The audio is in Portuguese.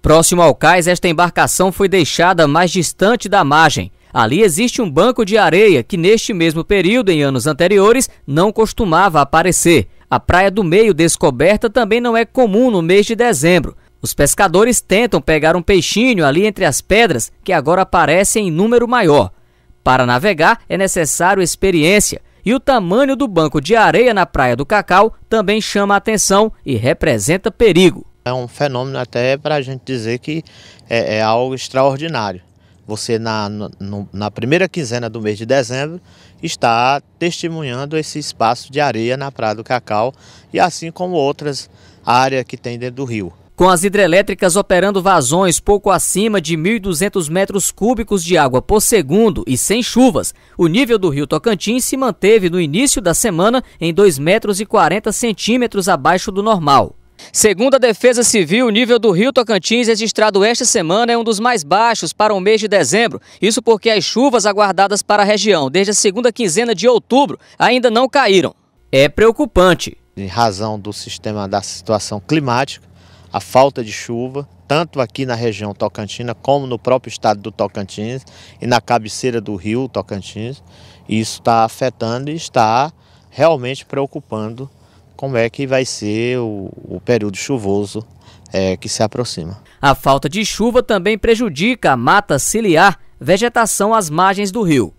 Próximo ao cais, esta embarcação foi deixada mais distante da margem. Ali existe um banco de areia que, neste mesmo período, em anos anteriores, não costumava aparecer. A Praia do Meio descoberta também não é comum no mês de dezembro. Os pescadores tentam pegar um peixinho ali entre as pedras, que agora aparecem em número maior. Para navegar é necessário experiência, e o tamanho do banco de areia na Praia do Cacau também chama a atenção e representa perigo. É um fenômeno até para a gente dizer que é, é algo extraordinário. Você, na, no, na primeira quinzena do mês de dezembro, está testemunhando esse espaço de areia na Praia do Cacau e assim como outras áreas que tem dentro do rio. Com as hidrelétricas operando vazões pouco acima de 1.200 metros cúbicos de água por segundo e sem chuvas, o nível do rio Tocantins se manteve no início da semana em 2,40 metros abaixo do normal. Segundo a Defesa Civil, o nível do rio Tocantins registrado esta semana é um dos mais baixos para o mês de dezembro. Isso porque as chuvas aguardadas para a região desde a segunda quinzena de outubro ainda não caíram. É preocupante. Em razão do sistema da situação climática, a falta de chuva, tanto aqui na região tocantina como no próprio estado do Tocantins e na cabeceira do rio Tocantins. Isso está afetando e está realmente preocupando como é que vai ser o, o período chuvoso é, que se aproxima. A falta de chuva também prejudica a mata ciliar, vegetação às margens do rio.